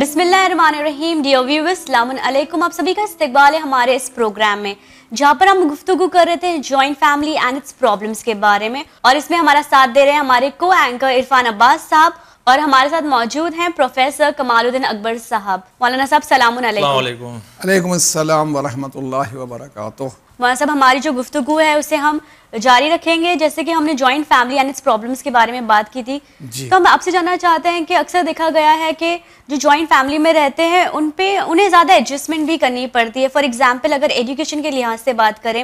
بسم اللہ الرحمن الرحیم ڈیو ویو السلام علیکم۔ آپ سبھی کا استقبال ہے ہمارے اس پروگرام میں جہاں پر ہم گفتگو کر رہے تھے joint family and its problems کے بارے میں۔ اور اس میں ہمارا ساتھ دے رہے ہیں ہمارے کو اینکر عرفان عباس صاحب اور ہمارے ساتھ موجود ہیں پروفیسر کمال الدین اکبر صاحب۔ مولانا صاحب سلام السلام علیکم علیکم۔ علیکم السلام ورحمۃ اللہ وبرکاتہ۔ مولانا صاحب ہماری جو گفتگو ہے اسے ہم جاری رکھیں گے۔ جیسے کہ ہم نے joint family and its problems کے بارے میں بات کی تھی۔ جی۔ تو ہم آپ سے جاننا چاہتے ہیں کہ اکثر دیکھا گیا ہے کہ جو جوائنٹ فیملی میں رہتے ہیں ان پہ انہیں زیادہ ایڈجسٹمنٹ بھی کرنی پڑتی ہے۔ فار ایگزامپل اگر ایجوکیشن کے لحاظ سے بات کریں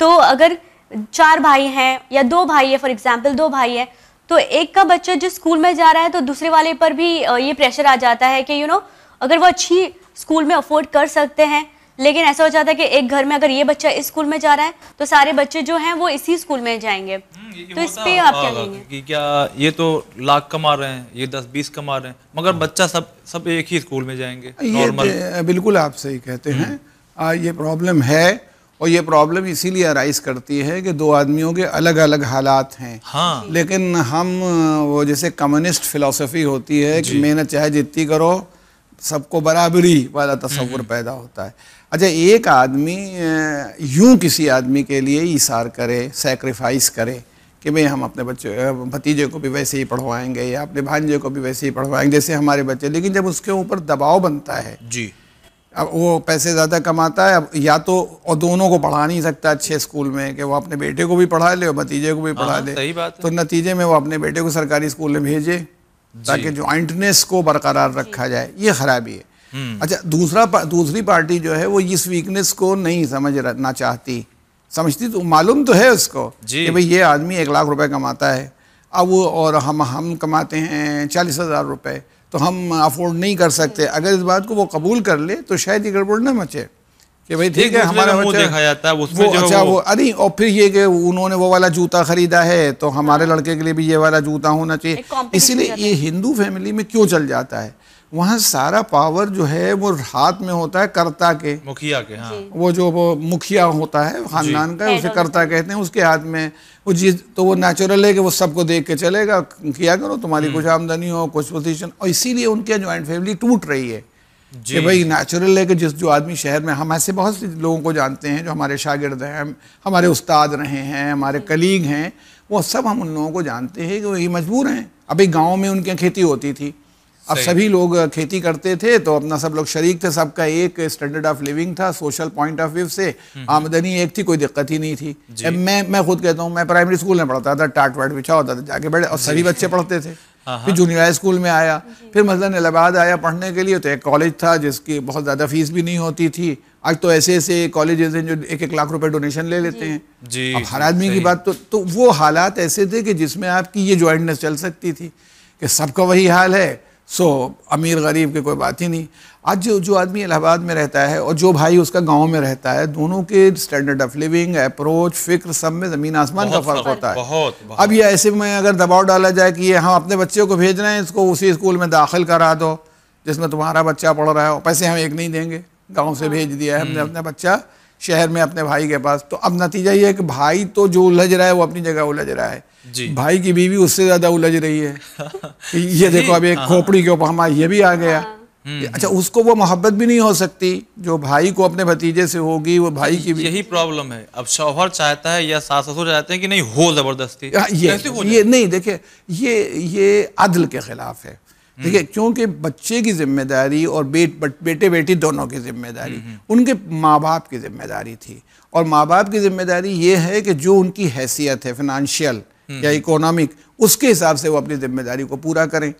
تو اگر چار بھائی ہیں یا دو بھائی ہے فار ایگزامپل دو بھائی ہیں تو ایک کا بچہ جس اسکول میں جا رہا ہے تو دوسرے والے پر بھی یہ پریشر آ جاتا ہے کہ یو نو اگر وہ اچھی اسکول میں افورڈ کر سکتے ہیں لیکن ایسا ہو جاتا ہے کہ ایک گھر میں اگر یہ بچہ اس اسکول میں جا رہا ہے تو سارے بچے جو ہیں وہ اسی اسکول میں جائیں گے۔ تو اس پہ آپ کیا کہیں گے؟ کہ کیا یہ تو لاکھ کما رہے ہیں یہ دس بیس کما رہے ہیں مگر بچہ سب سب ایک ہی اسکول میں جائیں گے یہ بالکل آپ صحیح کہتے ہیں۔ یہ پرابلم ہے اور یہ پرابلم اسی لیے ارائز کرتی ہے کہ دو آدمیوں کے الگ الگ حالات ہیں۔ ہاں۔ لیکن ہم وہ جیسے کمیونسٹ فلسفی ہوتی ہے جی۔ کہ محنت چاہے جتنی کرو سب کو برابری والا تصور پیدا ہوتا ہے۔ اچھا ایک آدمی یوں کسی آدمی کے لیے ایثار کرے سیکریفائس کرے کہ بھئی ہم اپنے بچے بھتیجے کو بھی ویسے ہی پڑھوائیں گے یا اپنے بھانجے کو بھی ویسے ہی پڑھوائیں گے جیسے ہمارے بچے۔ لیکن جب اس کے اوپر دباؤ بنتا ہے جی۔ اب وہ پیسے زیادہ کماتا ہے اب یا تو اور دونوں کو پڑھا نہیں سکتا اچھے اسکول میں کہ وہ اپنے بیٹے کو بھی پڑھا لے اور بھتیجے کو بھی پڑھا ہاں، لے۔ صحیح بات تو نتیجے میں وہ اپنے بیٹے کو سرکاری اسکول میں بھیجے جی۔ تاکہ جوائنٹنیس کو برقرار رکھا جائے یہ خرابی ہے۔ اچھا دوسرا دوسری پارٹی جو ہے وہ اس ویکنیس کو نہیں سمجھ نہ چاہتی۔ سمجھتی تو معلوم تو ہے اس کو جی۔ کہ بھئی یہ آدمی ایک لاکھ روپے کماتا ہے۔ اب وہ اور ہم ہم کماتے ہیں چالیس ہزار روپے تو ہم افورڈ نہیں کر سکتے۔ اگر اس بات کو وہ قبول کر لے تو شاید یہ گڑبڑ نہ مچے۔ کہ بھئی ٹھیک ہے ہمارا بچہ وہ اچھا وہ- ارے اور پھر یہ کہ انہوں نے وہ والا جوتا خریدا ہے تو ہمارے لڑکے کے لیے بھی یہ والا جوتا ہونا چاہیے۔ اسی لیے یہ ہندو فیملی میں کیوں چل جاتا ہے؟ وہاں سارا پاور جو ہے وہ ہاتھ میں ہوتا ہے کرتا کے۔ مکھیا کے ہاں۔ وہ جو وہ مکھیا ہوتا ہے خاندان کا اسے کرتا کہتے ہیں اس کے ہاتھ میں۔ وہ چیز تو وہ نیچرل ہے کہ وہ سب کو دیکھ کے چلے گا۔ کیا کرو تمہاری کچھ آمدنی ہو کچھ پوزیشن اور اسی لیے ان کے جوائنٹ فیملی ٹوٹ رہی ہے۔ جی۔ کہ بھائی نیچرل ہے کہ جس جو آدمی شہر میں ہم ایسے بہت سے لوگوں کو جانتے ہیں جو ہمارے شاگرد ہیں ہم- ہمارے استاد رہے ہیں ہمارے کلیگ ہیں۔ وہ سب ہم ان لوگوں کو جانتے ہیں کہ وہ یہ مجبور ہیں۔ ابھی گاؤں میں ان کی کھیتی ہوتی تھی۔ اب۔ سبھی لوگ کھیتی کرتے تھے تو اپنا سب لوگ شریک تھے سب کا ایک اسٹینڈرڈ آف لیونگ تھا سوشل پوائنٹ آف ویو سے آمدنی ایک تھی کوئی دقت ہی نہیں تھی۔ جی۔ میں میں خود کہتا ہوں میں پرائمری اسکول میں پڑھتا تھا ٹاٹ واٹ بچھا ہوتا تھا جا کے بیٹھے اور سبھی بچے پڑھتے تھے۔ ہاں، پھر جونیئر ہائی اسکول میں آیا پھر مثلاً الہ آباد آیا پڑھنے کے لیے تو ایک کالج تھا جس کی بہت زیادہ فیس بھی نہیں ہوتی تھی۔ آج تو ایسے ایسے کالجز ہیں جو ایک ایک لاکھ روپے ڈونیشن لے لیتے ہیں۔ جی اب ہر آدمی کی بات تو تو وہ حالات ایسے تھے کہ جس میں آپ کی یہ جوائنٹنس چل سکتی تھی کہ سب کا وہی حال ہے۔ سو امیر غریب کی کوئی بات ہی نہیں۔ آج جو جو آدمی الہ آباد میں رہتا ہے اور جو بھائی اس کا گاؤں میں رہتا ہے دونوں کے اسٹینڈرڈ آف لیونگ اپروچ فکر سب میں زمین آسمان کا فرق ہوتا ہے۔ اب یہ ایسے میں اگر دباؤ ڈالا جائے کہ یہ ہم اپنے بچے کو بھیج رہے ہیں اس کو اسی اسکول میں داخل کرا دو جس میں تمہارا بچہ پڑھ رہا ہے اور پیسے ہم ایک نہیں دیں گے۔ گاؤں سے بھیج دیا ہے ہم نے اپنا بچہ شہر میں اپنے بھائی کے پاس۔ تو اب نتیجہ یہ ہے کہ بھائی تو جو الجھ رہا ہے وہ اپنی جگہ الجھ رہا ہے۔ جی۔ بھائی کی بیوی اس سے زیادہ الجھ رہی ہے۔ یہ دیکھو اب ایک کھوپڑی کے اوپر ہمارا یہ بھی آ گیا۔ اچھا اس کو وہ محبت بھی نہیں ہو سکتی جو بھائی کو اپنے بھتیجے سے ہوگی وہ بھائی کی بھی۔ یہی پرابلم ہے۔ اب شوہر چاہتا ہے یا ساس سسر چاہتے ہیں کہ نہیں ہو زبردستی۔ ہاں، یہ نہیں دیکھیں یہ یہ عدل کے خلاف ہے۔ دیکھیں کیونکہ بچے کی ذمہ داری اور بیٹ بیٹے بیٹی دونوں کی ذمہ داری۔ ان کے ماں باپ کی ذمہ داری تھی۔ اور ماں باپ کی ذمہ داری یہ ہے کہ جو ان کی حیثیت ہے فنانشیل یا اکنامک اس کے حساب سے وہ اپنی ذمہ داری کو پورا کریں۔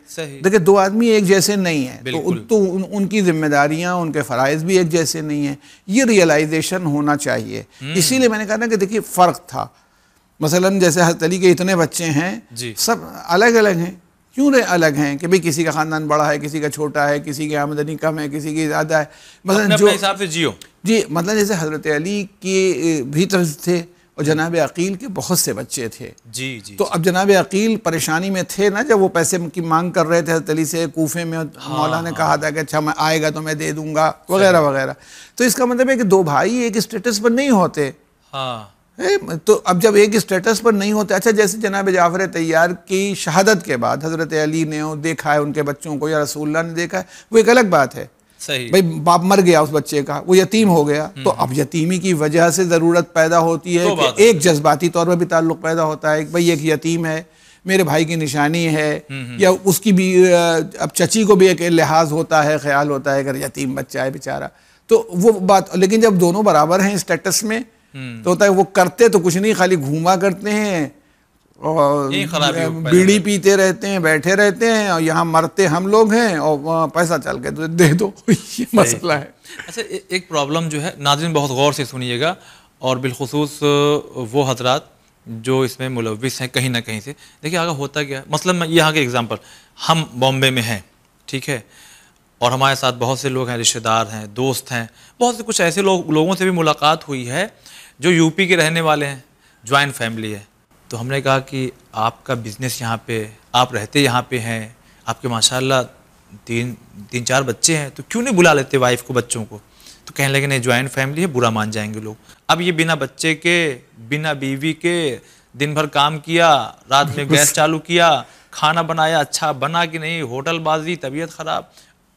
دیکھیں دو آدمی ایک جیسے نہیں ہیں۔ تو ان, ان کی ذمہ داریاں ان کے فرائض بھی ایک جیسے نہیں ہیں۔ یہ ریئلائزیشن ہونا چاہیے۔ اسی لیے میں نے کہا نا کہ دیکھیے فرق تھا۔ مثلا جیسے حضرت علی کے اتنے بچے ہیں جی۔ سب الگ الگ ہیں۔ کیوں رہے الگ ہیں؟ کہ بھئی کسی کا خاندان بڑا ہے کسی کا چھوٹا ہے کسی کی آمدنی کم ہے کسی کی زیادہ ہے۔ اپنے مثلا جو اپنے حساب سے جیو۔ جی مطلب جیسے حضرت علی کے بھی طرف تھے۔ اور جناب عقیل کے بہت سے بچے تھے۔ جی جی تو اب جناب عقیل پریشانی میں تھے نا جب وہ پیسے کی مانگ کر رہے تھے حضرت علی سے کوفے میں مولا نے کہا تھا کہ اچھا میں آئے گا تو میں دے دوں گا وغیرہ وغیرہ۔ تو اس کا مطلب ہے کہ دو بھائی ایک اسٹیٹس پر نہیں ہوتے۔ ہاں۔ تو اب جب ایک اسٹیٹس پر نہیں ہوتے اچھا جیسے جناب جعفر تیار کی شہادت کے بعد حضرت علی نے دیکھا ہے ان کے بچوں کو یا رسول اللہ نے دیکھا ہے وہ ایک الگ بات ہے۔ صحیح. بھائی باپ مر گیا اس بچے کا وہ یتیم ہو گیا۔ تو اب یتیمی کی وجہ سے ضرورت پیدا ہوتی ہے کہ۔ ایک جذباتی طور پر بھی تعلق پیدا ہوتا ہے کہ بھائی ایک یتیم ہے میرے بھائی کی نشانی ہے۔ یا اس کی بھی اب چچی کو بھی ایک لحاظ ہوتا ہے خیال ہوتا ہے اگر یتیم بچہ ہے بیچارہ۔ تو وہ بات لیکن جب دونوں برابر ہیں اسٹیٹس میں تو ہوتا ہے وہ کرتے تو کچھ نہیں خالی گھوما کرتے ہیں۔ اور بیڑی پیتے رہتے ہیں بیٹھے رہتے ہیں اور یہاں مرتے ہم لوگ ہیں اور وہاں پیسہ چل کے تو دے دو یہ مسئلہ ہے۔ اچھا ایک پرابلم جو ہے ناظرین بہت غور سے سنیے گا اور بالخصوص وہ حضرات جو اس میں ملوث ہیں کہیں نہ کہیں سے۔ دیکھیے آگے ہوتا کیا؟ ہے مثلا میں یہاں کے اگزامپل ہم بامبے میں ہیں ٹھیک ہے؟ اور ہمارے ساتھ بہت سے لوگ ہیں رشتہ دار ہیں دوست ہیں بہت سے کچھ ایسے لوگ لوگوں سے بھی ملاقات ہوئی ہے جو یو پی کے رہنے والے ہیں جوائنٹ فیملی ہے۔ تو ہم نے کہا کہ آپ کا بزنس یہاں پہ آپ رہتے یہاں پہ ہیں آپ کے ماشاء اللہ تین تین چار بچے ہیں تو کیوں نہیں بلا لیتے وائف کو بچوں کو؟ تو کہنے لگے نہیں جوائنٹ فیملی ہے برا مان جائیں گے لوگ۔ اب یہ بنا بچے کے بنا بیوی کے دن بھر کام کیا رات میں گیس چالو کیا کھانا بنایا اچھا بنا کہ نہیں ہوٹل بازی طبیعت خراب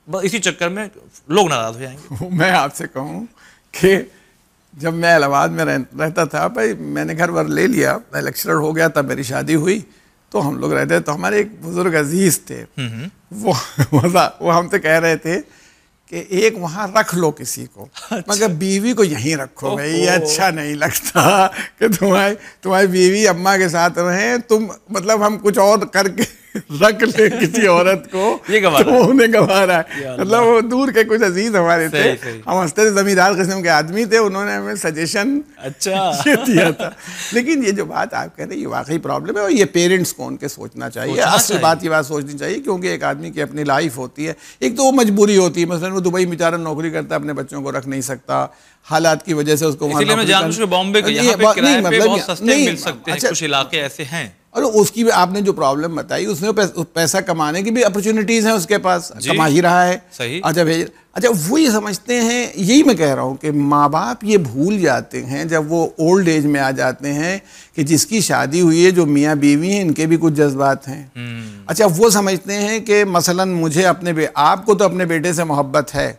بس اسی چکر میں لوگ ناراض ہو جائیں گے۔ میں آپ سے کہوں کہ جب میں الہ آباد میں رہ- رہتا تھا بھائی میں نے گھر ور لے لیا میں لیکچرر ہو گیا تب میری شادی ہوئی۔ تو ہم لوگ رہتے تو ہمارے ایک بزرگ عزیز تھے۔ وہ وہ ہم سے کہہ رہے تھے کہ ایک وہاں رکھ لو کسی کو۔ مگر بیوی کو یہیں رکھو بھائی یہ اچھا نہیں لگتا کہ تمہاری تمہاری بیوی اماں کے ساتھ رہیں تم مطلب ہم کچھ اور کر کے رکھ لیں کسی عورت کو یہ رہا ہے۔ وہ انہیں یا ہے۔ اللہ۔ مطلب وہ دور کے کچھ عزیز ہمارے تھے۔ ہم ہنستے تھے زمیندار قسم کے آدمی تھے انہوں نے ہمیں سجیشن اچھا۔ یہ دیا تھا۔ لیکن یہ جو بات آپ کہہ رہے ہیں یہ واقعی پرابلم ہے اور یہ پیرنٹس کو ان کے سوچنا چاہیے۔ اصل۔ بات یہ بات سوچنی چاہیے کیونکہ ایک آدمی کی اپنی لائف ہوتی ہے۔ ایک تو وہ مجبوری ہوتی ہے مثلا وہ دبئی بیچارہ نوکری کرتا ہے اپنے بچوں کو رکھ نہیں سکتا۔ حالات کی وجہ سے اس کو اسی لیے میں جانتا ہوں بامبے کے یہاں پہ یہ بات- کرائے نہیں، پہ مطلب بہت سستے مل سکتے ہیں اچھا، کچھ علاقے ایسے ہیں۔ اور اس کی بھی آپ نے جو پرابلم بتائی اس میں پیس- پیسہ کمانے کی بھی اپرچونیٹیز ہیں اس کے پاس جی۔ کما ہی رہا ہے صحیح۔ اچھا بھیج اچھا وہ یہ سمجھتے ہیں یہی میں کہہ رہا ہوں کہ ماں باپ یہ بھول جاتے ہیں جب وہ اولڈ ایج میں آ جاتے ہیں کہ جس کی شادی ہوئی ہے جو میاں بیوی ہیں ان کے بھی کچھ جذبات ہیں اچھا وہ سمجھتے ہیں کہ مثلا مجھے اپنے آپ کو تو اپنے بیٹے سے محبت ہے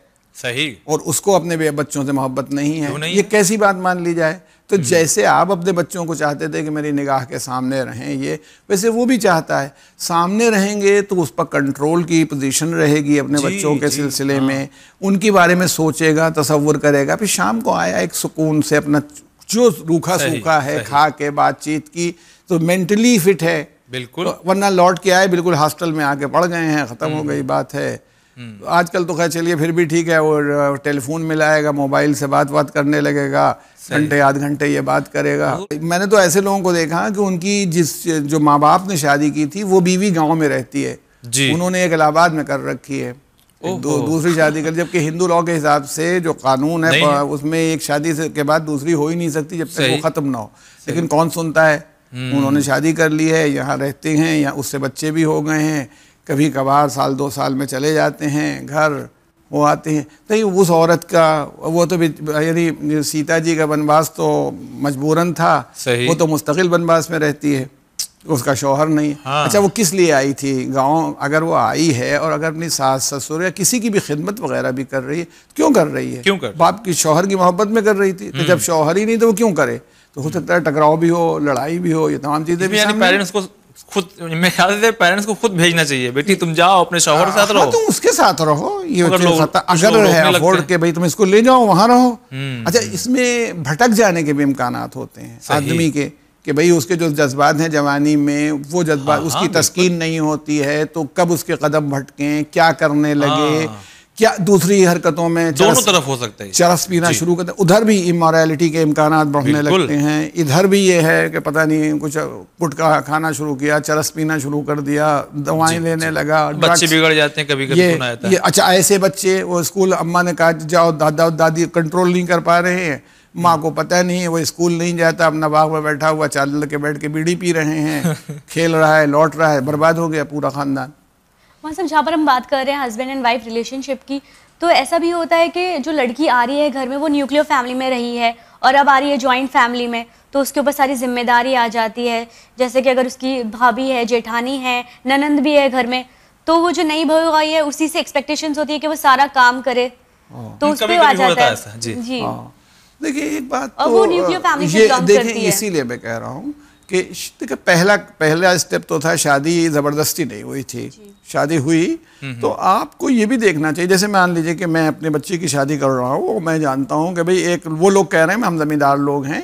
صحیح۔ اور اس کو اپنے بچوں سے محبت نہیں ہے۔ یہ کیسی بات مان لی جائے؟ تو جیسے آپ اپنے بچوں کو چاہتے تھے کہ میری نگاہ کے سامنے رہیں یہ ویسے وہ بھی چاہتا ہے۔ سامنے رہیں گے تو اس پر کنٹرول کی پوزیشن رہے گی اپنے جی، بچوں کے جی، سلسلے میں۔ ان کے بارے میں سوچے گا تصور کرے گا۔ پھر شام کو آیا ایک سکون سے اپنا جو روکھا سوکھا ہے۔ کھا کے بات چیت کی تو مینٹلی فٹ ہے۔ بالکل۔ ورنہ لوٹ کے آئے بالکل ہاسٹل میں آ کے پڑ گئے ہیں ختم ہو گئی بات ہے۔ آج کل تو خیر چلیے پھر بھی ٹھیک ہے وہ ٹیلی فون میں لائے گا موبائل سے بات بات کرنے لگے گا گھنٹے آدھ گھنٹے یہ بات کرے گا۔ میں نے تو ایسے لوگوں کو دیکھا کہ ان کی جس جو ماں باپ نے شادی کی تھی وہ بیوی گاؤں میں رہتی ہے۔ جی۔ انہوں نے ایک الہ آباد میں کر رکھی ہے۔ دوسری شادی کر جبکہ ہندو لاء کے حساب سے جو قانون ہے۔ اس میں ایک شادی کے بعد دوسری ہو ہی نہیں سکتی جب تک وہ۔ ختم نہ ہو۔ لیکن کون سنتا ہے؟ انہوں نے شادی کر لی ہے یہاں رہتے ہیں یا اس سے بچے بھی ہو گئے ہیں۔ کبھی کبھار سال دو سال میں چلے جاتے ہیں گھر وہ آتے ہیں۔ تو یہ اس عورت کا وہ تو بھی- یعنی سیتا جی کا بنواس تو مجبوراً تھا صحیح۔ وہ تو مستقل بنواس میں رہتی ہے اس کا شوہر نہیں۔ ہاں۔ اچھا وہ کس لیے آئی تھی؟ گاؤں اگر وہ آئی ہے اور اگر اپنی ساس سسر یا کسی کی بھی خدمت وغیرہ بھی کر رہی ہے کیوں کر رہی ہے؟ کیوں کر؟ باپ کی شوہر کی محبت میں کر رہی تھی۔ تو جب شوہر ہی نہیں تو وہ کیوں کرے؟ تو ہو سکتا ہے ٹکراؤ بھی ہو لڑائی بھی ہو یہ تمام چیزیں بھی یعنی پیرنٹس کو خود میں خیال سے پیرنٹس کو خود بھیجنا چاہیے بیٹی تم جاؤ اپنے شوہر کے ساتھ ہاں رہو تم اس کے ساتھ رہو یہ اگر ہے افورڈ ہیں۔ کہ بھائی تم اس کو لے جاؤ وہاں رہو اچھا اس میں بھٹک جانے کے بھی امکانات ہوتے ہیں۔ آدمی کے کہ بھئی اس کے جو جذبات ہیں جوانی میں وہ جذبات ہاں، اس ہاں، کی بالکل۔ تسکین نہیں ہوتی ہے تو کب اس کے قدم بھٹکیں کیا کرنے لگے۔ کیا دوسری حرکتوں میں دونوں طرف ہو سکتا ہے چرس پینا شروع کرتے ہیں ادھر بھی امورالٹی کے امکانات بڑھنے۔ لگتے ہیں۔ ادھر بھی یہ ہے کہ پتہ نہیں کچھ گٹکا کھانا شروع کیا چرس پینا شروع کر دیا دوائیں لینے لگا بچے بگڑ جاتے ہیں کبھی کبھی یہ اچھا ایسے بچے وہ اسکول اماں نے کہا جاؤ دادا دادی کنٹرول نہیں کر پا رہے ہیں۔ ماں کو پتہ نہیں ہے وہ اسکول نہیں جاتا اپنا باغ میں بیٹھا ہوا چال کے بیٹھ کے بیڑی پی رہے ہیں۔ کھیل رہا ہے لوٹ رہا ہے برباد ہو گیا پورا خاندان۔ وہاں صاحب جہاں پر ہم بات کر رہے ہیں husband and wife relationship کی تو ایسا بھی ہوتا ہے کہ جو لڑکی آ رہی ہے گھر میں وہ نیوکلیئر فیملی میں رہی ہے اور اب آ رہی ہے جوائنٹ فیملی میں تو اس کے اوپر ساری ذمہ داری آ جاتی ہے۔ جیسے کہ اگر اس کی بھابھی ہے جیٹھانی ہے ننند بھی ہے گھر میں تو وہ جو نئی بہو آئی ہے اسی سے ایکسپیکٹیشنز ہوتی ہے کہ وہ سارا کام کرے۔ تو اس پہ آ جاتا ہے۔ جی۔ جی۔ ہاں۔ دیکھیے ایک بات اور تو دیکھیں کرتی ہے۔ اسی لیے میں کہہ رہا ہوں کہ دیکھیں پہلا پہلا اسٹیپ تو تھا شادی زبردستی نہیں ہوئی تھی۔ جی۔ شادی ہوئی۔ تو آپ کو یہ بھی دیکھنا چاہیے جیسے مان لیجیے کہ میں اپنے بچے کی شادی کر رہا ہوں میں جانتا ہوں کہ بھئی ایک وہ لوگ کہہ رہے ہیں ہم زمیندار لوگ ہیں۔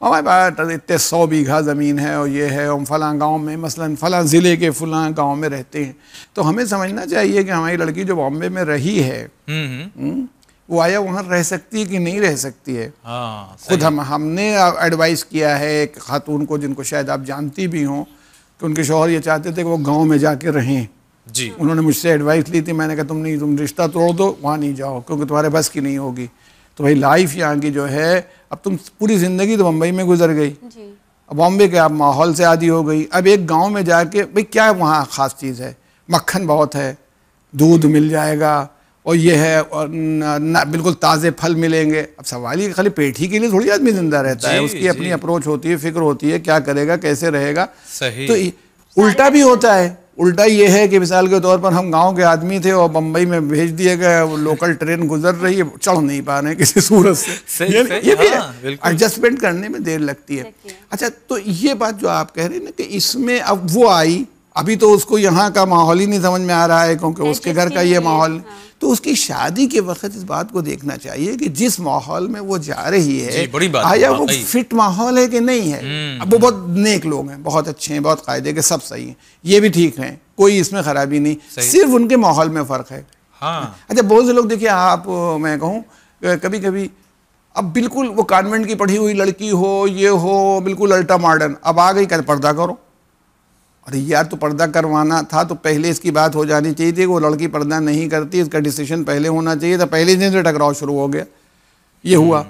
ہمارے پاس اتنے سو بیگھا زمین ہے اور یہ ہے ہم فلاں گاؤں میں مثلا فلاں ضلع کے فلاں گاؤں میں رہتے ہیں۔ تو ہمیں سمجھنا چاہیے کہ ہماری لڑکی جو بامبے میں رہی ہے وہ آیا وہاں رہ سکتی ہے کہ نہیں رہ سکتی ہے؟ ہاں خود ہم ہم نے ایڈوائز کیا ہے ایک خاتون کو جن کو شاید آپ جانتی بھی ہوں کہ ان کے شوہر یہ چاہتے تھے کہ وہ گاؤں میں جا کے رہیں۔ جی۔ انہوں نے مجھ سے ایڈوائس لی تھی میں نے کہا تم نہیں تم رشتہ توڑ دو وہاں نہیں جاؤ کیونکہ تمہارے بس کی نہیں ہوگی۔ تو بھائی لائف یہاں کی جو ہے اب تم پوری زندگی تو بمبئی میں گزر گئی۔ جی۔ اب بامبے کے آپ ماحول سے عادی ہو گئی۔ اب ایک گاؤں میں جا کے بھئی کیا وہاں خاص چیز ہے؟ مکھن بہت ہے دودھ مل جائے گا۔ اور یہ ہے اور بالکل تازے پھل ملیں گے۔ اب سوال یہ کہ خالی پیٹ ہی کے لیے تھوڑی آدمی زندہ رہتا ہے۔ جی، اس کی اپنی اپروچ ہوتی ہے فکر ہوتی ہے کیا کرے گا کیسے رہے گا۔ تو الٹا بھی ہوتا ہے۔ الٹا یہ ہے کہ مثال کے طور پر ہم گاؤں کے آدمی تھے اور بمبئی میں بھیج دیے گئے وہ لوکل ٹرین گزر رہی ہے چڑھ نہیں پا رہے ہیں کسی صورت سے۔ یہ- بھی ہاں، بالکل۔ ایڈجسٹمنٹ کرنے میں دیر لگتی ہے۔ لگتی ہے۔ اچھا تو یہ بات جو آپ کہہ رہے ہیں نا کہ اس میں اب وہ آئی ابھی تو اس کو یہاں کا ماحول ہی نہیں سمجھ میں آ رہا ہے کیونکہ اس کے گھر کا یہ ماحول۔ تو اس کی شادی کے وقت اس بات کو دیکھنا چاہیے کہ جس ماحول میں وہ جا رہی ہے جی، آیا وہ۔ فٹ ماحول ہے کہ نہیں ہے؟ اب وہ بہت نیک لوگ ہیں بہت اچھے ہیں بہت قاعدے کے سب صحیح ہیں۔ یہ بھی ٹھیک ہیں کوئی اس میں خرابی نہیں۔ صرف ان کے ماحول میں فرق ہے۔ ہاں۔ اچھا بہت سے لوگ دیکھیے آپ میں کہوں کہ کبھی کبھی اب بالکل وہ کانوینٹ کی پڑھی ہوئی لڑکی ہو یہ ہو بالکل الٹا ماڈرن۔ اب آ گئی کہ پردہ کرو۔ ارے یار تو پردہ کروانا تھا تو پہلے اس کی بات ہو جانی چاہیے تھی کہ وہ لڑکی پردہ نہیں کرتی اس کا ڈیسیشن پہلے ہونا چاہیے تھا پہلے دن سے ٹکراؤ شروع ہو گیا۔ یہ ہوا۔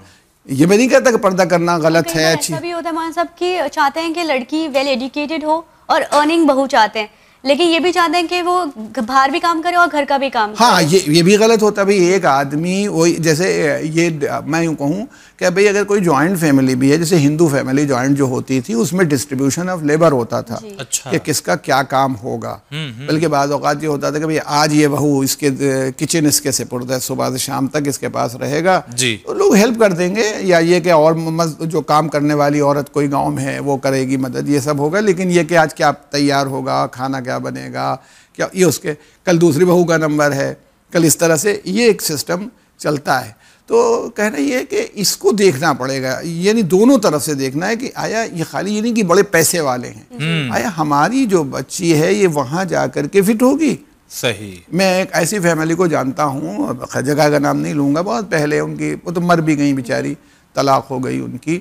یہ میں نہیں کہتا کہ پردہ کرنا غلط ہے اچھی۔ بھی ہوتا ہے صاحب کہ چاہتے ہیں کہ لڑکی ویل ایڈوکیٹڈ ہو اور ارننگ بہو چاہتے ہیں۔ لیکن یہ بھی چاہتے ہیں کہ وہ باہر بھی کام کرے اور گھر کا بھی کام کرے۔ ہاں یہ یہ بھی غلط ہوتا ہے۔ بھائی ایک آدمی وہی جیسے یہ میں یوں کہوں کہ بھئی اگر کوئی جوائنٹ فیملی بھی ہے جیسے ہندو فیملی جوائنٹ جو ہوتی تھی اس میں ڈسٹریبیوشن آف لیبر ہوتا تھا اچھا۔ کہ کس کا کیا کام ہوگا۔ بلکہ بعض اوقات یہ ہوتا تھا کہ بھئی آج یہ بہو اس کے کچن اس کے سپرد ہے صبح سے شام تک اس کے پاس رہے گا۔ جی۔ تو لوگ ہیلپ کر دیں گے یا یہ کہ اور جو کام کرنے والی عورت کوئی گاؤں میں ہے وہ کرے گی مدد یہ سب ہوگا۔ لیکن یہ کہ آج کیا تیار ہوگا کھانا کیا بنے گا؟ کیا یہ اس کے کل دوسری بہو کا نمبر ہے۔ کل اس طرح سے یہ ایک سسٹم چلتا ہے۔ تو کہنا یہ ہے کہ اس کو دیکھنا پڑے گا۔ یعنی دونوں طرف سے دیکھنا ہے کہ آیا یہ خالی یہ نہیں کہ بڑے پیسے والے ہیں۔ آیا ہماری جو بچی ہے یہ وہاں جا کر کے فٹ ہوگی؟ صحیح۔ میں ایک ایسی فیملی کو جانتا ہوں۔ جگہ کا نام نہیں لوں گا بہت پہلے ان کی وہ تو مر بھی گئیں بیچاری طلاق ہو گئی ان کی۔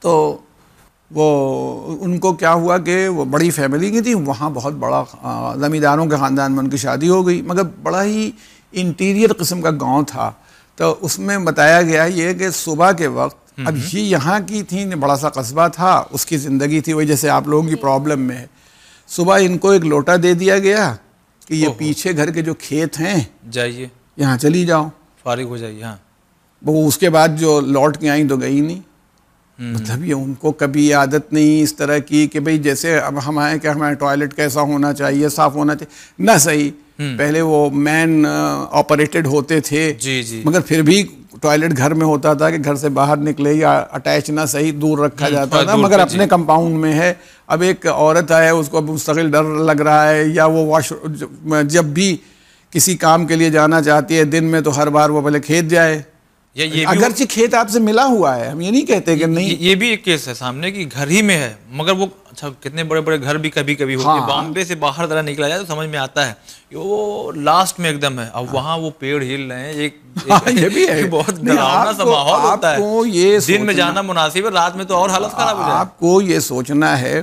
تو وہ ان کو کیا ہوا کہ وہ بڑی فیملی کی تھی وہاں بہت بڑا زمینداروں کے خاندان میں ان کی شادی ہو گئی۔ مگر بڑا ہی انٹیریئر قسم کا گاؤں تھا۔ تو اس میں بتایا گیا یہ کہ صبح کے وقت اب یہ یہاں کی تھی بڑا سا قصبہ تھا۔ اس کی زندگی تھی وہی جیسے آپ لوگوں کی پرابلم میں۔ ہے صبح ان کو ایک لوٹا دے دیا گیا کہ یہ پیچھے گھر کے جو کھیت ہیں جائیے۔ یہاں چلی جاؤ۔ فارغ ہو جائیے ہاں۔ وہ اس کے بعد جو لوٹ کے آئیں تو گئی نہیں۔ مطلب یہ ان کو کبھی یہ عادت نہیں اس طرح کی کہ بھئی جیسے اب ہم آئیں کہ ہمارا ٹوائلٹ کیسا ہونا چاہیے صاف ہونا چاہیے۔ نہ صحیح پہلے وہ مین آپریٹڈ ہوتے تھے۔ جی جی۔ مگر پھر بھی ٹوائلٹ گھر میں ہوتا تھا کہ گھر سے باہر نکلے یا اٹیچ نہ صحیح دور رکھا جاتا تھا مگر اپنے جی۔ کمپاؤنڈ میں ہے۔ اب ایک عورت ہے اس کو اب مستقل ڈر لگ رہا ہے یا وہ واش جب بھی کسی کام کے لیے جانا چاہتی ہے دن میں تو ہر بار وہ پہلے کھیت جائے۔ یا یہ اگرچہ کھیت آپ سے ملا ہوا ہے ہم یہ نہیں کہتے کہ نہیں۔ یہ بھی ایک کیس ہے سامنے کہ گھر ہی میں ہے مگر وہ اچھا کتنے بڑے بڑے گھر بھی کبھی کبھی ہوتے ہیں۔ ہاں۔ بامبے سے باہر ذرا نکلا جائے تو سمجھ میں آتا ہے۔ وہ لاسٹ میں ایک دم ہے۔ اب وہاں وہ پیڑ ہل رہے ہیں ایک ہاں، یہ بھی ہے۔ بہت ڈراؤنا سا ماحول ہوتا ہے۔ دن میں جانا مناسب ہے رات میں تو اور حالت خراب ہو جائے۔ آپ کو یہ سوچنا ہے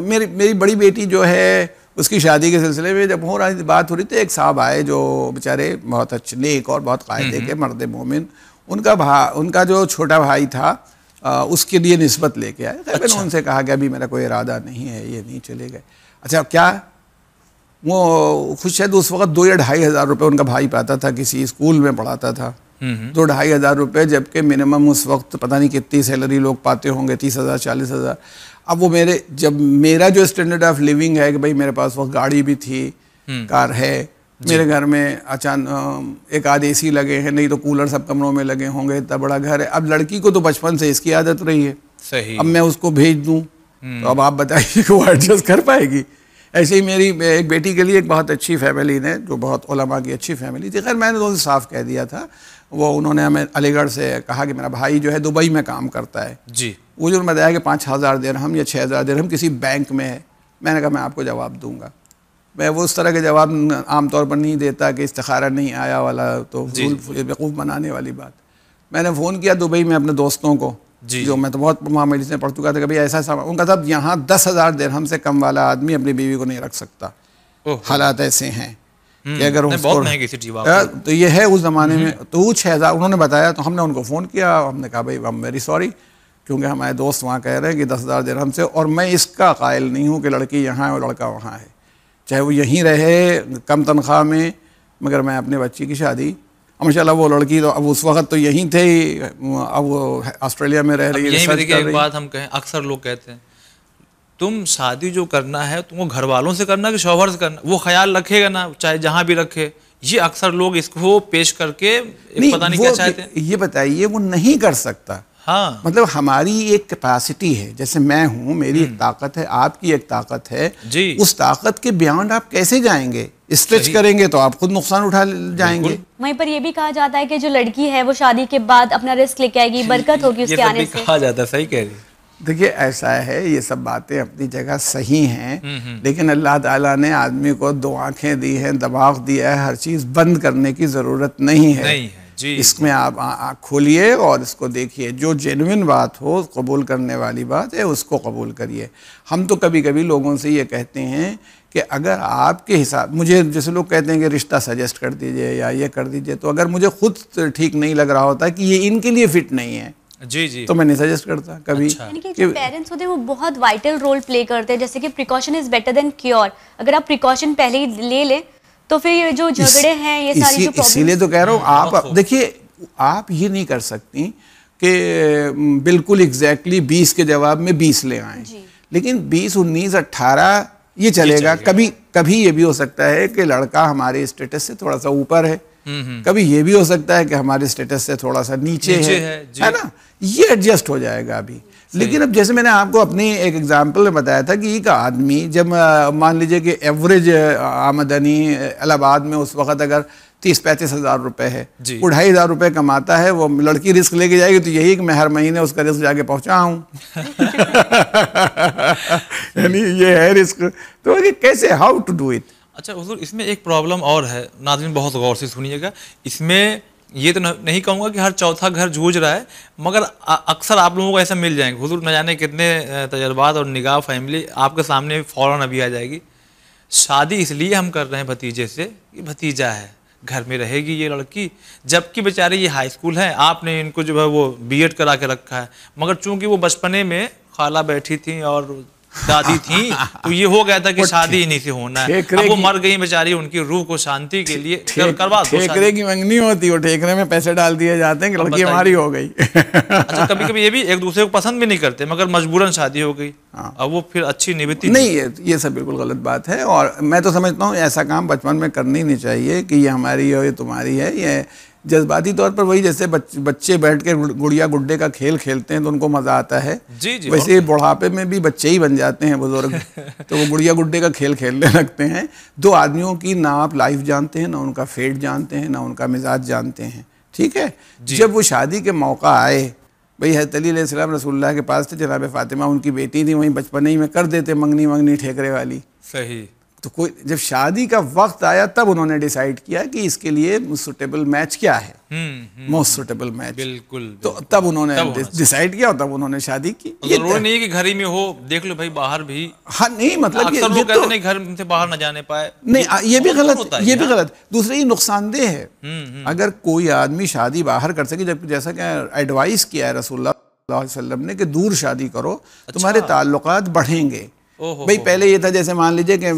میری بڑی بیٹی جو ہے اس کی شادی کے سلسلے میں جب ہو رہی بات ہو رہی تھی ایک صاحب آئے جو بیچارے بہت اچھے نیک اور بہت قاعدے کے مرد مومن ان کا بھا ان کا جو چھوٹا بھائی تھا اس کے لیے نسبت لے کے آئے۔ میں نے ان سے کہا کہ ابھی میرا کوئی ارادہ نہیں ہے یہ نہیں چلے گئے۔ اچھا کیا؟ وہ خوش شاید اس وقت دو یا ڈھائی ہزار روپے ان کا بھائی پاتا تھا کسی اسکول میں پڑھاتا تھا۔ دو ڈھائی ہزار روپے جبکہ منیمم اس وقت پتہ نہیں کتنی سیلری لوگ پاتے ہوں گے تیس ہزار چالیس ہزار۔ اب وہ میرے جب میرا جو اسٹینڈرڈ آف لیونگ ہے کہ بھائی میرے پاس وقت گاڑی بھی تھی کار ہے میرے گھر میں اچانک ایک آدھ اے سی لگے ہیں نہیں تو کولر سب کمروں میں لگے ہوں گے اتنا بڑا گھر ہے۔ اب لڑکی کو تو بچپن سے اس کی عادت رہی ہے۔ صحیح۔ اب میں اس کو بھیج دوں۔ تو اب آپ بتائیے کہ وہ ایڈجسٹ کر پائے گی۔ ایسے ہی میری ایک بیٹی کے لیے ایک بہت اچھی فیملی نے جو بہت علماء کی اچھی فیملی تھی۔ خیر میں نے تو صاف کہہ دیا تھا۔ وہ انہوں نے ہمیں علی گڑھ سے کہا کہ میرا بھائی جو ہے دبئی میں کام کرتا ہے۔ جی۔ وہ جو بتایا کہ پانچ ہزار درہم یا چھ ہزار درہم کسی بینک میں ہے۔ میں نے کہا میں آپ کو جواب دوں گا۔ میں وہ اس طرح کے جواب عام طور پر نہیں دیتا کہ استخارہ نہیں آیا والا تو بیوقوف بنانے والی بات۔ میں نے فون کیا دبئی میں اپنے دوستوں کو جی۔ جو میں تو بہت معاملے سے پڑھ چکا تھا کہ بھائی ایسا سامان ان کا تھا یہاں دس ہزار درہم سے کم والا آدمی اپنی بیوی کو نہیں رکھ سکتا۔ حالات ایسے ہیں۔ کہ اگر اس کو تو یہ ہے اس زمانے میں۔ تو وہ چھ ہزار انہوں نے بتایا تو ہم نے ان کو فون کیا ہم نے کہا بھائی ایم ویری سوری کیونکہ ہمارے دوست وہاں کہہ رہے ہیں کہ دس ہزار درہم سے اور میں اس کا قائل نہیں ہوں کہ لڑکی یہاں ہے اور لڑکا وہاں ہے۔ چاہے وہ یہیں رہے کم تنخواہ میں مگر میں اپنے بچی کی شادی۔ ماشاء اللہ وہ لڑکی تو اب اس وقت تو یہیں تھے اب وہ آسٹریلیا میں رہ رہی ہے ایک بات ہم کہیں اکثر لوگ کہتے ہیں تم شادی جو کرنا ہے تم کو گھر والوں سے کرنا کہ شوہر سے کرنا؟ وہ خیال رکھے گا نا چاہے جہاں بھی رکھے۔ یہ اکثر لوگ اس کو پیش کر کے پتہ نہیں کیا چاہتے ہیں۔ یہ بتائیے وہ نہیں کر سکتا۔ ہاں۔ مطلب ہماری ایک کیپیسٹی ہے۔ جیسے میں ہوں میری ایک طاقت ہے آپ کی ایک طاقت ہے۔ جی۔ اس طاقت کے بیانڈ آپ کیسے جائیں گے؟ اسٹریچ کریں گے تو آپ خود نقصان اٹھا جائیں گے۔ وہیں پر یہ بھی کہا جاتا ہے کہ جو لڑکی ہے وہ شادی کے بعد اپنا رسک لے کے آئے گی برکت ہوگی اس کے آنے سے۔ کہا جاتا ہے صحیح کہہ رہی دیکھیے ایسا ہے یہ سب باتیں اپنی جگہ صحیح ہیں لیکن اللہ تعالیٰ نے آدمی کو دو آنکھیں دی ہیں دباغ دیا ہے ہر چیز بند کرنے کی ضرورت نہیں ہے۔ جی۔ اس میں آپ آنکھ کھولیے اور اس کو دیکھیے جو جینوئن بات ہو قبول کرنے والی بات ہے اس کو قبول کریے۔ ہم تو کبھی کبھی لوگوں سے یہ کہتے ہیں کہ اگر آپ کے حساب مجھے جیسے لوگ کہتے ہیں کہ رشتہ سجیسٹ کر دیجیے یا یہ کر دیجیے تو اگر مجھے خود ٹھیک نہیں لگ رہا ہوتا کہ یہ ان کے لیے فٹ نہیں ہے۔ جی جی۔ تو میں نہیں سجیسٹ کرتا کبھی یعنی کہ جو پیرنٹس ہوتے ہیں وہ بہت وائٹل رول پلے کرتے ہیں۔ جیسے کہ precaution is better than cure اگر آپ پریکاشن پہلے ہی لے لیں تو پھر یہ جو جھگڑے ہیں یہ ساری جو اسی لیے تو کہہ رہا ہوں آپ دیکھیے آپ یہ نہیں کر سکتی کہ بالکل ایگزیکٹلی بیس کے جواب میں بیس لے آئیں۔ لیکن بیس انیس اٹھارہ یہ چلے گا۔ کبھی کبھی یہ بھی ہو سکتا ہے کہ لڑکا ہمارے اسٹیٹس سے تھوڑا سا اوپر ہے۔ کبھی یہ بھی ہو سکتا ہے کہ ہمارے اسٹیٹس سے تھوڑا سا نیچے ہے ہے نا؟ یہ ایڈجسٹ ہو جائے گا ابھی۔ لیکن اب جیسے میں نے آپ کو اپنی ایک ایگزامپل میں بتایا تھا کہ ایک آدمی جب مان لیجیے کہ ایوریج آمدنی الہ آباد میں اس وقت اگر تیس پینتیس ہزار روپے ہے وہ ڈھائی ہزار روپے کماتا ہے وہ لڑکی رسک لے کے جائے گی تو یہی کہ میں ہر مہینے اس کا رسک جا کے پہنچا ہوں یعنی یہ ہے رسک۔ تو کیسے ہاؤ ٹو ڈو اٹ اچھا حضور، اس میں ایک پرابلم اور ہے۔ ناظرین، بہت غور سے سنیے گا۔ اس میں یہ تو نہیں کہوں گا کہ ہر چوتھا گھر جھوج رہا ہے، مگر اکثر آپ لوگوں کو ایسا مل جائیں گے حضور، نہ جانے کتنے تجربات اور نگاہ فیملی آپ کے سامنے فوراً ابھی آ جائے گی۔ شادی اس لیے ہم کر رہے ہیں بھتیجے سے کہ بھتیجا ہے، گھر میں رہے گی یہ لڑکی۔ جبکہ بیچارے یہ ہائی اسکول ہے آپ نے ان کو جو ہے وہ بی ایڈ کرا کے رکھا ہے۔ مگر چونکہ وہ بچپنے میں خالہ بیٹھی تھیں اور دادی تھیں تو یہ ہو گیا تھا کہ شادی نہیں سے ہونا ہے۔ اب وہ مر گئی بیچاری ان کی روح کو شانتی کے لیے کروا دو ٹھیکرے کی منگنی ہوتی وہ ٹھیکرے میں پیسے ڈال دیے جاتے ہیں کہ لڑکی ہماری ہو گئی۔ اچھا کبھی کبھی یہ بھی ایک دوسرے کو پسند بھی نہیں کرتے مگر مجبوراً شادی ہو گئی۔ اب وہ پھر اچھی نبھتی نہیں۔ یہ سب بالکل غلط بات ہے۔ اور میں تو سمجھتا ہوں ایسا کام بچپن میں کرنا ہی نہیں چاہیے کہ یہ ہماری ہو یہ تمہاری ہے یہ جذباتی طور پر وہی جیسے بچے بیٹھ کے گڑیا گڈے کا کھیل کھیلتے ہیں تو ان کو مزہ آتا ہے۔ جی جی ویسے بڑھاپے میں بھی بچے ہی بن جاتے ہیں بزرگ۔ تو وہ گڑیا گڈے کا کھیل کھیلنے لگتے ہیں۔ دو آدمیوں کی نہ آپ لائف جانتے ہیں نہ ان کا فیٹ جانتے ہیں نہ ان کا مزاج جانتے ہیں۔ ٹھیک ہے؟ جب وہ شادی کے موقع آئے بھئی حضرت علی علیہ السلام رسول اللہ کے پاس تھے جناب فاطمہ ان کی بیٹی تھی وہیں بچپن ہی میں کر دیتے منگنی منگنی ٹھیکرے والی۔ صحیح۔ تو کوئی جب شادی کا وقت آیا تب انہوں نے ڈیسائیڈ کیا کہ اس کے لیے سوٹیبل میچ کیا ہے۔ موسٹ سوٹیبل میچ بالکل تو تب انہوں نے ڈیسائیڈ کیا تب انہوں نے شادی کی۔ ضروری نہیں کہ گھر ہی میں ہو دیکھ لو بھائی باہر بھی۔ ہاں نہیں مطلب اکثر لوگ کہتے ہیں گھر سے باہر نہ جانے پائے۔ نہیں یہ بھی غلط یہ بھی غلط۔ دوسرے یہ نقصان دہ ہے۔ اگر کوئی آدمی شادی باہر کر سکے جب جیسا کہ ایڈوائز کیا ہے رسول اللہ علیہ وسلم نے کہ دور شادی کرو تمہارے تعلقات بڑھیں گے۔ بھئی پہلے یہ تھا جیسے مان لیجیے کہ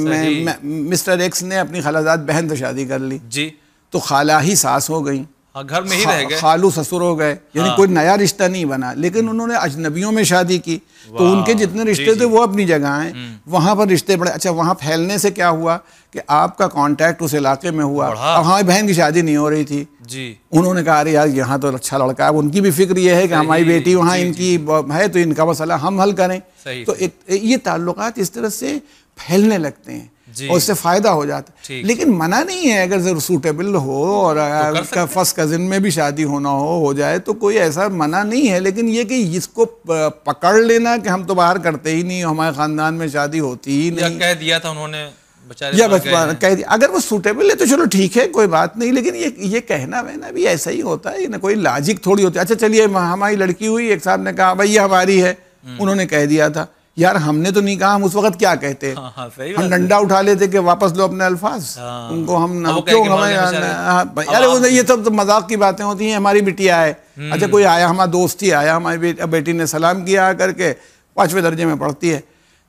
مسٹر ایکس نے اپنی خالازات بہن تو شادی کر لی۔ جی۔ تو خالہ ہی ساس ہو گئیں۔ گھر میں ہی رہ گئے۔ خالو سسر ہو گئے۔ یعنی کوئی نیا رشتہ نہیں بنا۔ لیکن انہوں نے اجنبیوں میں شادی کی۔ تو ان کے جتنے رشتے تھے وہ اپنی جگہ ہیں۔ وہاں پر رشتے بڑے۔ اچھا وہاں پھیلنے سے کیا ہوا کہ آپ کا کانٹیکٹ اس علاقے میں ہوا۔ اب ہماری بہن کی شادی نہیں ہو رہی تھی۔ جی۔ انہوں نے کہا ارے یار یہاں تو اچھا لڑکا ہے۔ ان کی بھی فکر یہ ہے کہ ہماری بیٹی وہاں ان کی ہے تو ان کا مسئلہ ہم حل کریں۔ تو یہ تعلقات اس طرح سے پھیلنے لگتے ہیں۔ جی۔ اور اس سے فائدہ ہو جاتا ہے۔ لیکن منع نہیں ہے اگر سوٹیبل ہو اور فرسٹ کزن میں بھی شادی ہونا ہو ہو جائے تو کوئی ایسا منع نہیں ہے۔ لیکن یہ کہ اس کو پکڑ لینا کہ ہم تو باہر کرتے ہی نہیں ہمارے خاندان میں شادی ہوتی ہی نہیں۔ کہہ دیا تھا انہوں نے یا کہہ دیا۔ اگر وہ سوٹیبل ہے تو چلو ٹھیک ہے کوئی بات نہیں۔ لیکن یہ یہ کہنا وہنا بھی ایسا ہی ہوتا ہے کوئی لاجک تھوڑی ہوتی ہے۔ اچھا چلیے ہماری لڑکی ہوئی ایک صاحب نے کہا بھائی یہ ہماری ہے۔ انہوں نے کہہ دیا تھا۔ یار ہم نے تو نہیں کہا ہم اس وقت کیا کہتے؟ ہاں، ہاں، ہم ڈنڈا اٹھا لیتے کہ واپس لو اپنے الفاظ۔ ہاں۔ ان کو ہم کیوں ہمیں یار یہ سب مذاق کی باتیں ہوتی ہیں ہماری بیٹیا ہے۔ اچھا کوئی آیا ہمارا دوست ہی آیا ہماری بیٹی نے سلام کیا آ کر کے پانچویں درجے میں پڑھتی ہے۔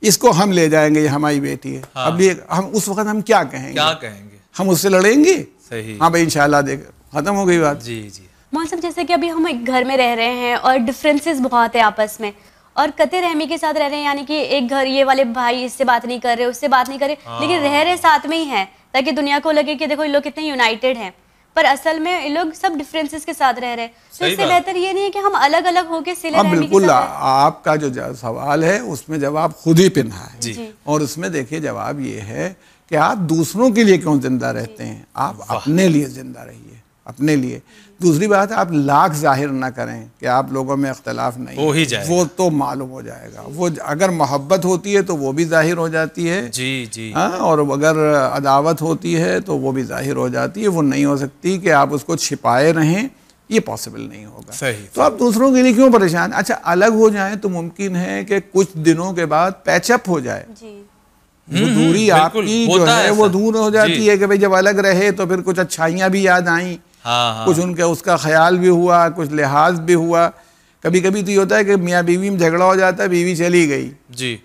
اس کو ہم لے جائیں گے یہ ہماری بیٹی ہے۔ اب یہ ہم اس وقت ہم کیا کہیں گے؟ کیا کہیں گے؟ ہم اس سے لڑیں گے؟ صحیح۔ ہاں بھائی انشاءاللہ دیکھ ختم ہو گئی بات۔ جی جی۔ مولسم جیسے کہ ابھی ہم ایک گھر میں رہ رہے ہیں اور ڈفرینسز بہت ہیں آپس میں۔ اور قطع رحمی کے ساتھ رہ رہے ہیں یعنی کہ ایک گھر یہ والے بھائی اس سے بات نہیں کر رہے اس سے بات نہیں کر رہے لیکن رہ رہے ساتھ میں ہی ہیں تاکہ دنیا کو لگے کہ دیکھو یہ لوگ کتنے یونائٹیڈ ہیں۔ پر اصل میں یہ لوگ سب ڈفرینسز کے ساتھ رہ رہے ہیں۔ تو اس سے بہتر یہ نہیں ہے کہ ہم الگ الگ ہو کے سلے ہاں رحمی کے بالکل ساتھ آپ کا جو سوال ہے اس میں جواب خود ہی پنہا ہے جی۔ اور اس میں دیکھیے جواب یہ ہے کہ آپ دوسروں کے لیے کیوں زندہ رہتے ہیں؟ آپ اپنے لیے زندہ رہیے اپنے لیے۔ دوسری بات آپ لاکھ ظاہر نہ کریں کہ آپ لوگوں میں اختلاف نہیں ہو ہی جائے وہ تو معلوم ہو جائے گا۔ وہ اگر محبت ہوتی ہے تو وہ بھی ظاہر ہو جاتی ہے۔ جی جی۔ ہاں اور اگر عداوت ہوتی ہے تو وہ بھی ظاہر ہو جاتی ہے۔ وہ نہیں ہو سکتی کہ آپ اس کو چھپائے رہیں۔ یہ پاسبل نہیں ہوگا۔ صحیح تو آپ دوسروں کے لیے کیوں پریشان؟ اچھا الگ ہو جائیں تو ممکن ہے کہ کچھ دنوں کے بعد پیچ اپ ہو جائے۔ جی۔ وہ دوری آپ کی جو ہے وہ دور ہو جاتی ہے کہ بھئی جب الگ رہے تو پھر کچھ اچھائیاں بھی یاد آئیں۔ کچھ ان کے اس کا خیال بھی ہوا کچھ لحاظ بھی ہوا۔ کبھی کبھی تو یہ ہوتا ہے کہ میاں بیوی میں جھگڑا ہو جاتا ہے بیوی چلی گئی۔ جی۔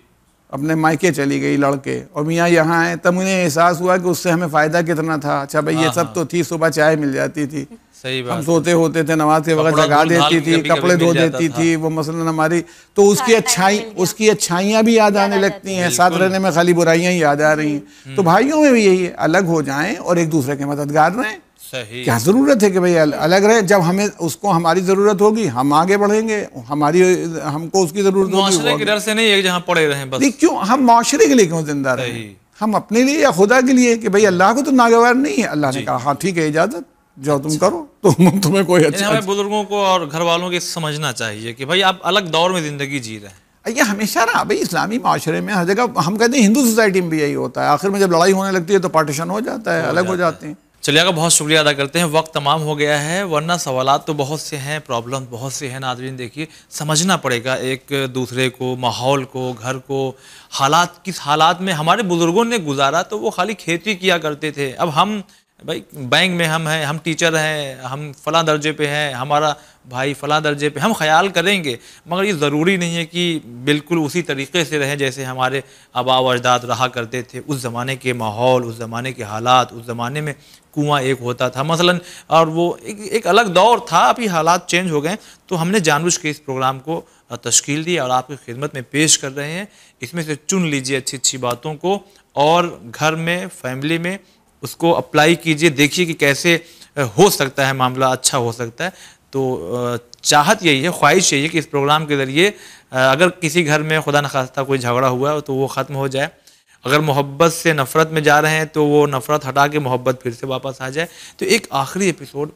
اپنے مائکے چلی گئی لڑکے۔ اور میاں یہاں ہیں تب انہیں احساس ہوا کہ اس سے ہمیں فائدہ کتنا تھا۔ اچھا بھائی یہ سب تو تھی صبح چائے مل جاتی تھی۔ صحیح ہم سوتے ہوتے تھے نماز کے وقت جگا دیتی تھی کپڑے دھو دیتی۔ تھی وہ مثلاً ہماری تو اس کی اچھائی اس کی اچھائیاں بھی یاد آنے لگتی ہیں۔ ساتھ رہنے میں خالی برائیاں ہی یاد آ رہی ہیں۔ تو بھائیوں میں بھی یہی ہے الگ ہو جائیں اور ایک دوسرے کے مددگار رہیں۔ صحیح. کیا ضرورت ہے کہ بھئی الگ رہے؟ جب ہمیں اس کو ہماری ضرورت ہوگی ہم آگے بڑھیں گے ہماری ہم کو اس کی ضرورت ہوگی معاشرے کے ڈر سے نہیں ایک جہاں پڑے رہیں بس۔ نہیں کیوں؟ ہم معاشرے کے لیے کیوں زندہ رہیں۔ ہم اپنے لیے یا خدا کے لیے کہ بھئی اللہ کو تو ناگوار نہیں ہے؟ اللہ نے کہا ہاں ٹھیک ہے اجازت۔ جو تم کرو تو تمہیں کوئی یعنی اچھا ہمیں بزرگوں کو اور گھر والوں کے سمجھنا چاہیے کہ بھائی آپ الگ دور میں زندگی جی رہے ہیں۔ یہ ہمیشہ نا بھائی اسلامی معاشرے میں ہر جگہ ہم کہتے ہیں ہندو سوسائٹی میں بھی یہی ہوتا ہے۔ آخر میں جب لڑائی ہونے لگتی ہے تو پارٹیشن ہو جاتا ہے الگ ہو جاتے ہیں۔ چلیے کا بہت شکریہ ادا کرتے ہیں، وقت تمام ہو گیا ہے، ورنہ سوالات تو بہت سے ہیں پرابلم بہت سے ہیں، ناظرین دیکھیے، سمجھنا پڑے گا ایک دوسرے کو، ماحول کو، گھر کو، حالات، کس حالات میں ہمارے بزرگوں نے گزارا تو وہ خالی کھیتی کیا کرتے تھے۔ اب ہم، بھائی، بینک میں ہم ہیں، ہم ٹیچر ہیں، ہم فلاں درجے پہ ہیں، ہمارا بھائی فلاں درجے پہ، ہم خیال کریں گے، مگر یہ ضروری نہیں ہے کہ بالکل اسی طریقے سے رہیں جیسے ہمارے آبا و اجداد رہا کرتے تھے۔ اس زمانے کے ماحول، اس زمانے کے حالات، اس زمانے میں کنواں ایک ہوتا تھا۔ مثلا، اور وہ ایک ایک الگ دور تھا، ابھی حالات چینج ہو گئے تو ہم نے جان بوجھ کے اس پروگرام کو تشکیل دی اور آپ کی خدمت میں پیش کر رہے ہیں۔ اس میں سے چن لیجیے اچھی اچھی باتوں کو اور گھر میں، فیملی میں اس کو اپلائی کیجیے۔ دیکھیے کہ کیسے ہو سکتا ہے معاملہ اچھا ہو سکتا ہے۔ تو چاہت یہی ہے، خواہش یہی ہے کہ اس پروگرام کے ذریعے اگر کسی گھر میں خدا نخواستہ کوئی جھگڑا ہوا ہے تو وہ ختم ہو جائے۔ اگر محبت سے نفرت میں جا رہے ہیں تو وہ نفرت ہٹا کے محبت پھر سے واپس آ جائے۔ تو ایک آخری ایپیسوڈ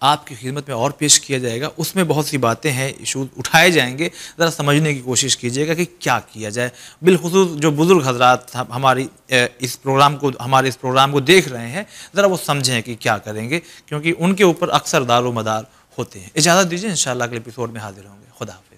آپ کی خدمت میں اور پیش کیا جائے گا۔ اس میں بہت سی باتیں ہیں ایشوز اٹھائے جائیں گے۔ ذرا سمجھنے کی کوشش کیجیے گا کہ کیا کیا جائے۔ بالخصوص جو بزرگ حضرات ہماری اس پروگرام کو ہمارے اس پروگرام کو دیکھ رہے ہیں، ذرا وہ سمجھیں کہ کیا کریں گے۔ کیونکہ ان کے اوپر اکثر دار و مدار ہوتے ہیں۔ اجازت دیجیے انشاءاللہ اگلے ایپیسوڈ میں حاضر ہوں گے۔ خدا حافظ۔